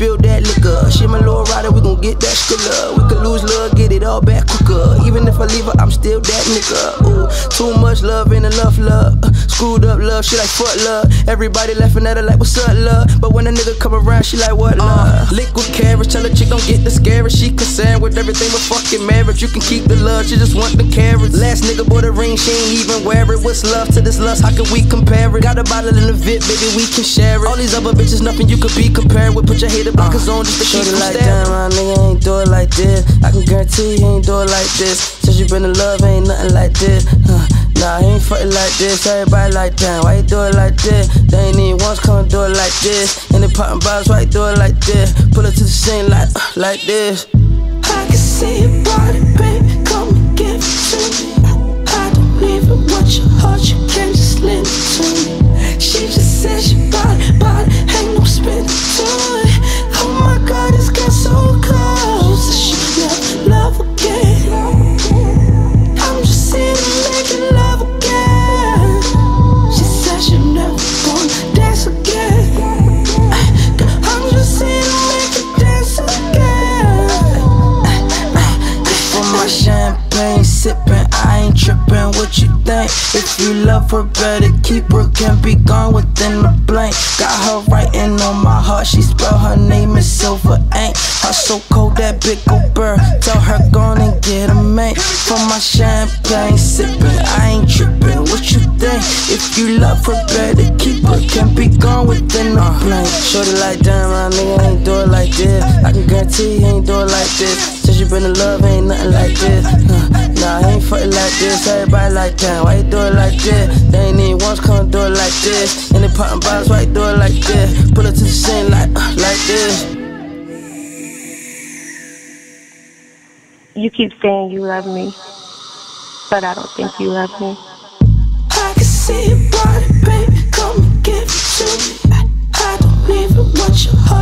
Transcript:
spill that liquor. She my little rider, we gon' get that skilla. We could lose love, get it all back quicker. Even if I leave her, I'm still that nigga. Ooh, too much love ain't enough love. Uh, screwed up love, she like fuck love. Everybody laughing at her like what's up love. But when a nigga come around, she like what love? liquid carrots, tell get the scary. She concerned with everything but fucking marriage. You can keep the love, she just want the carats. Last nigga bought a ring, she ain't even wear it. What's love to this lust? How can we compare it? Got a bottle in the VIP, baby, we can share it. All these other bitches, nothing you could be compared with. Put your hater blockers uh, on just to keep Shorty them like damn, my nigga ain't do it like this. I can guarantee he ain't do it like this. Since you been in love, ain't nothing like this. Huh. Nah, he ain't fucking like this. Everybody like that. why you do it like this? They ain't even once come do it like this. And they poppin' bottles, why you do it like this? Pull it to the scene like uh, like this. I can see your body, baby, come and give it to me. I don't even want you think? If you love her, better keep her. Can be gone within the blank. Got her writing on my heart. She spell her name is Silver Ink. Her so cold that big old bird. Tell her gone and get a mate. For my champagne sippin', I ain't trippin'. What you think? If you love her, better keep her. Can be gone within the blank. Shorty like damn, my nigga ain't do it like this. I can guarantee he ain't do it like this you been in love, ain't nothing like this. Nah, I ain't fucking like this. Everybody like that. Why you do it like this? They ain't even once come do it like this. Bottles, why you do it like this? It to the scene like uh, like this. You keep saying you love me, but I don't think you love me. I can see your body, baby. Come and give it to me. I don't even want your heart.